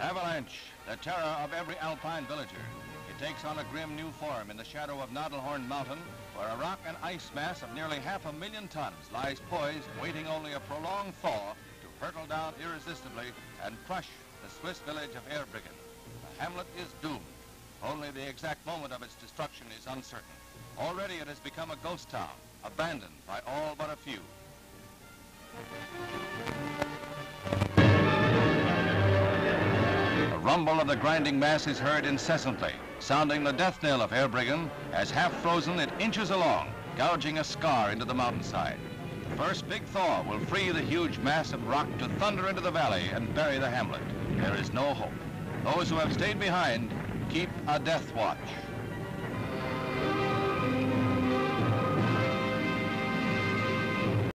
Avalanche, the terror of every alpine villager. It takes on a grim new form in the shadow of Nadelhorn Mountain, where a rock and ice mass of nearly half a million tons lies poised, waiting only a prolonged thaw to hurtle down irresistibly and crush the Swiss village of Herbriggen. The hamlet is doomed. Only the exact moment of its destruction is uncertain. Already it has become a ghost town, abandoned by all but a few. Rumble of the grinding mass is heard incessantly, sounding the death knell of Herbriggen as half frozen it inches along, gouging a scar into the mountainside. The first big thaw will free the huge mass of rock to thunder into the valley and bury the hamlet. There is no hope. Those who have stayed behind keep a death watch.